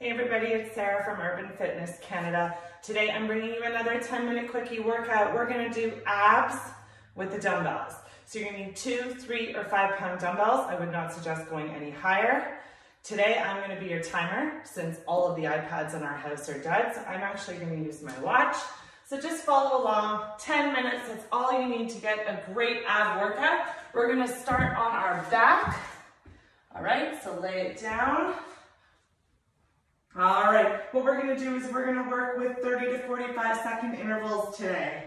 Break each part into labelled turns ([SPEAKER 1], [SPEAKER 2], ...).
[SPEAKER 1] Hey everybody, it's Sarah from Urban Fitness Canada. Today I'm bringing you another 10 minute quickie workout. We're gonna do abs with the dumbbells. So you're gonna need two, three, or five pound dumbbells. I would not suggest going any higher. Today I'm gonna be your timer since all of the iPads in our house are dead. So I'm actually gonna use my watch. So just follow along, 10 minutes, that's all you need to get a great ab workout. We're gonna start on our back. All right, so lay it down. All right, what we're gonna do is we're gonna work with 30 to 45 second intervals today.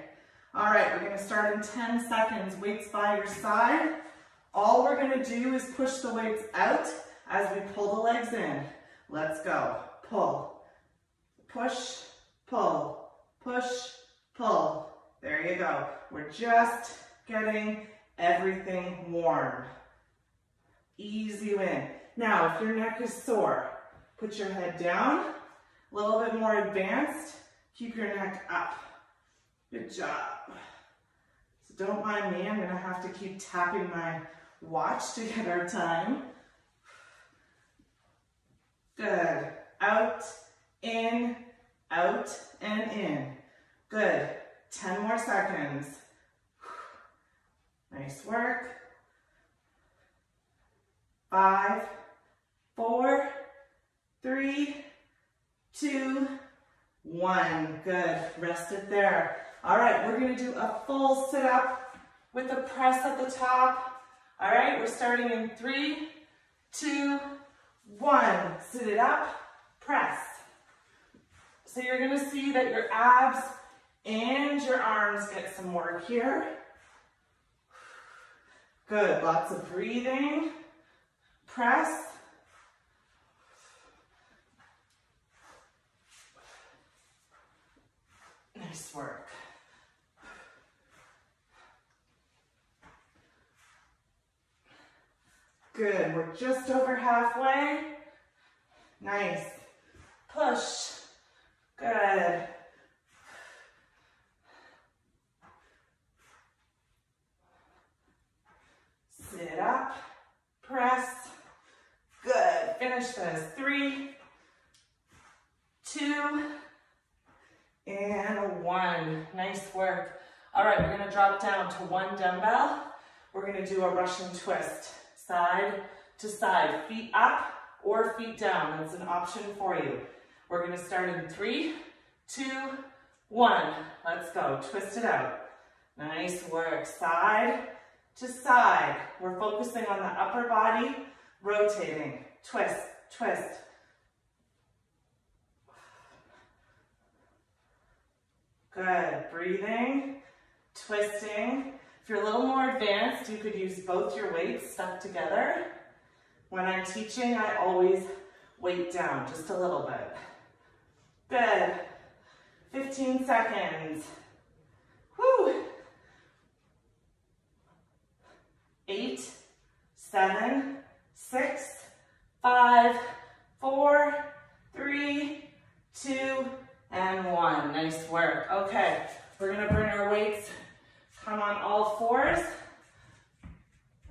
[SPEAKER 1] All right, we're gonna start in 10 seconds, weights by your side. All we're gonna do is push the weights out as we pull the legs in. Let's go, pull, push, pull, push, pull. There you go. We're just getting everything warm. Ease you in. Now, if your neck is sore, Put your head down, a little bit more advanced. Keep your neck up. Good job. So don't mind me, I'm gonna have to keep tapping my watch to get our time. Good. Out, in, out, and in. Good. 10 more seconds. Nice work. Five, three, two, one. Good, rest it there. All right, we're gonna do a full sit up with a press at the top. All right, we're starting in three, two, one. Sit it up, press. So you're gonna see that your abs and your arms get some work here. Good, lots of breathing. Press. Nice work. Good, we're just over halfway. Nice. Push. Good. Sit up, press. Good, finish this. Three, two, and one. Nice work. All right, we're gonna drop down to one dumbbell. We're gonna do a Russian twist, side to side, feet up or feet down. That's an option for you. We're gonna start in three, two, one. Let's go, twist it out. Nice work, side to side. We're focusing on the upper body, rotating, twist, twist, Good, breathing, twisting. If you're a little more advanced, you could use both your weights stuck together. When I'm teaching, I always weight down just a little bit. Good, 15 seconds. Whew. Eight, seven, six, five, four, three, two, and one. Nice work. Okay, we're gonna bring our weights, come on all fours.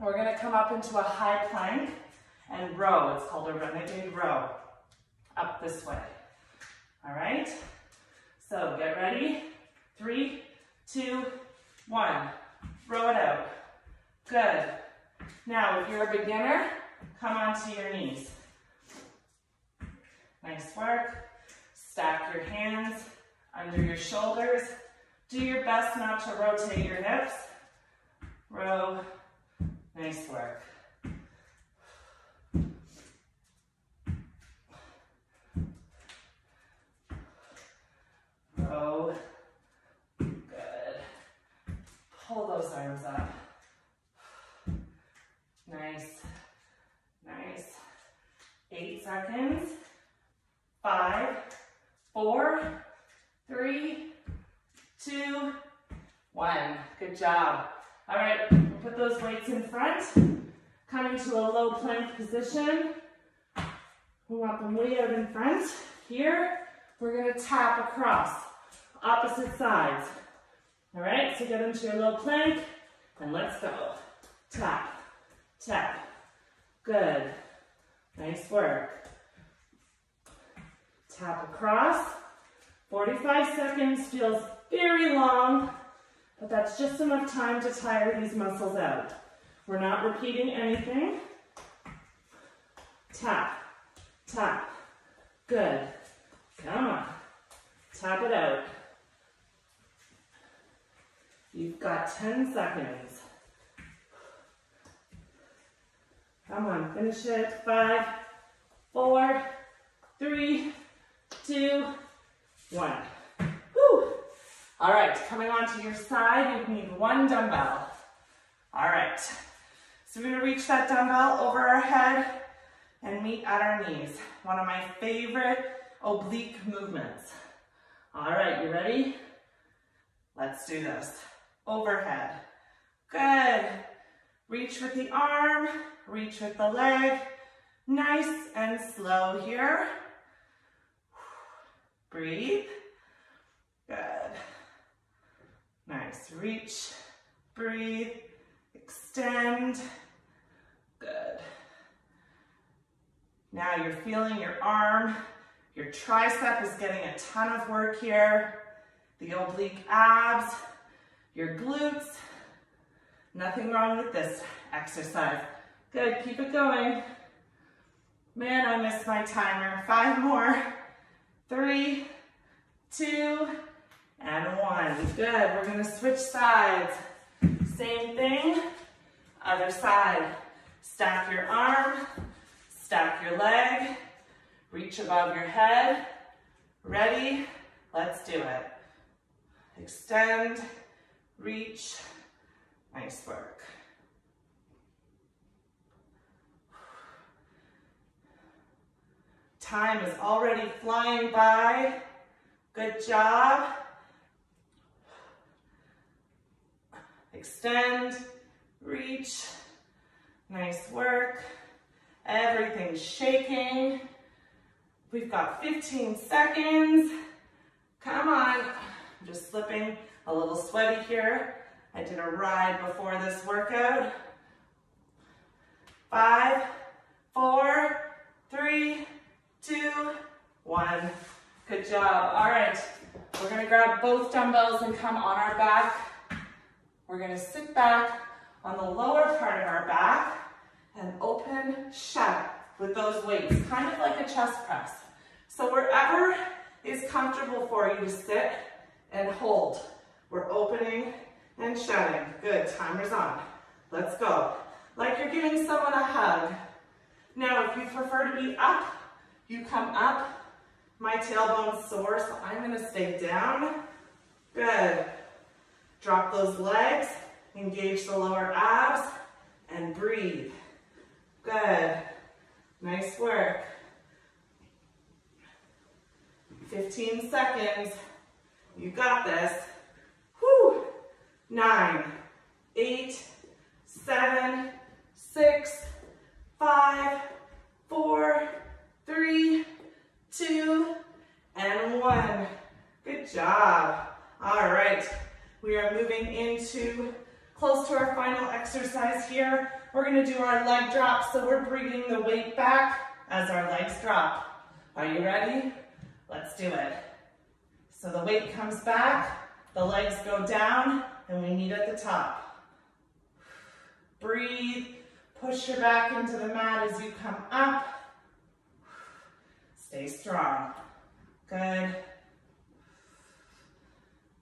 [SPEAKER 1] We're gonna come up into a high plank and row. It's called a renegade row. Up this way. All right? So get ready. Three, two, one. Row it out. Good. Now, if you're a beginner, come onto your knees. Nice work. Stack your hands under your shoulders. Do your best not to rotate your hips. Row. Nice work. Row. Good. Pull those arms up. Nice. Nice. Eight seconds. Five four, three, two, one. Good job. All right, put those weights in front. Come into a low plank position. We want them way out in front. Here, we're gonna tap across, opposite sides. All right, so get into your low plank, and let's go. Tap, tap. Good. Nice work. Tap across. 45 seconds feels very long, but that's just enough time to tire these muscles out. We're not repeating anything. Tap, tap, good. Come on, tap it out. You've got 10 seconds. Come on, finish it. Five, four, three, two, one. All right, coming onto your side, you need one dumbbell. All right, so we're gonna reach that dumbbell over our head and meet at our knees. One of my favorite oblique movements. All right, you ready? Let's do this. Overhead. Good. Reach with the arm, reach with the leg. Nice and slow here. Breathe. Good. Nice. Reach, breathe, extend. Good. Now you're feeling your arm, your tricep is getting a ton of work here. The oblique abs, your glutes. Nothing wrong with this exercise. Good, keep it going. Man, I missed my timer. Five more. Three, two, and one. Good, we're gonna switch sides. Same thing, other side. Stack your arm, stack your leg, reach above your head. Ready? Let's do it. Extend, reach, nice work. Time is already flying by. Good job. Extend, reach, nice work. Everything's shaking. We've got 15 seconds. Come on. I'm just slipping a little sweaty here. I did a ride before this workout. Five, four, three, two, one. Good job. All right, we're gonna grab both dumbbells and come on our back. We're gonna sit back on the lower part of our back and open shut with those weights, kind of like a chest press. So wherever is comfortable for you to sit and hold. We're opening and shutting. Good, timer's on. Let's go. Like you're giving someone a hug. Now, if you prefer to be up, you come up. My tailbone's sore, so I'm gonna stay down. Drop those legs, engage the lower abs, and breathe. Good. Nice work. 15 seconds. You got this. Whew. Nine, eight, seven, six, five, four, three, two, and one. Good job. All right, we are moving into close to our final exercise here. We're gonna do our leg drop, so we're bringing the weight back as our legs drop. Are you ready? Let's do it. So the weight comes back, the legs go down, and we meet at the top. Breathe, push your back into the mat as you come up. Stay strong. Good.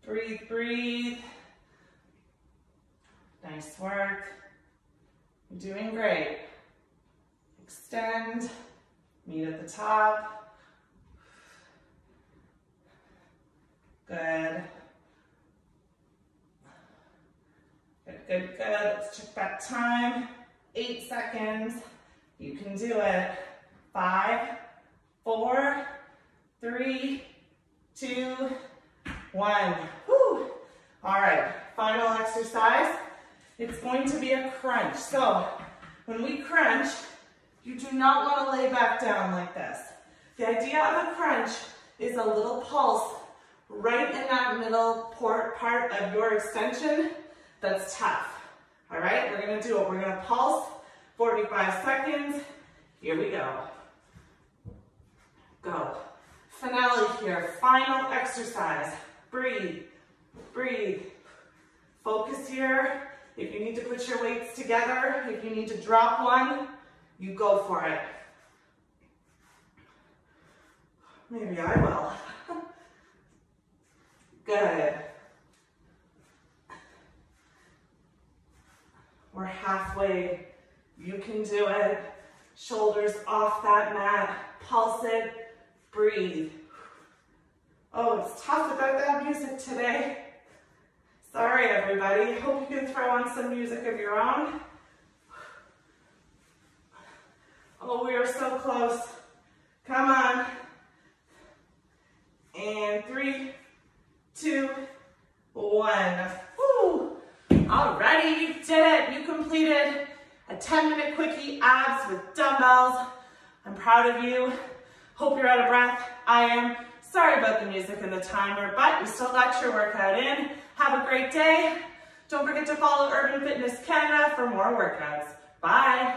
[SPEAKER 1] Breathe, breathe. Nice work. You're doing great. Extend, meet at the top. Good. Good, good, good. Let's check that time. Eight seconds. You can do it. Five, four, three, two, one. Whew. All right, final exercise. It's going to be a crunch. So when we crunch, you do not want to lay back down like this. The idea of a crunch is a little pulse right in that middle part of your extension that's tough. All right, we're gonna do it. We're gonna pulse 45 seconds. Here we go. Go. Finale here. Final exercise. Breathe, breathe. Focus here. If you need to put your weights together, if you need to drop one, you go for it. Maybe I will. Good. We're halfway. You can do it. Shoulders off that mat. Pulse it. Breathe. Oh, it's tough without that music today. Sorry, everybody. Hope you can throw on some music of your own. Oh, we are so close. Come on. And three, two, one. Woo! Alrighty, you did it. You completed a 10 minute quickie abs with dumbbells. I'm proud of you. Hope you're out of breath. I am. Sorry about the music and the timer, but you still got your workout in. Have a great day. Don't forget to follow Urban Fitness Canada for more workouts. Bye.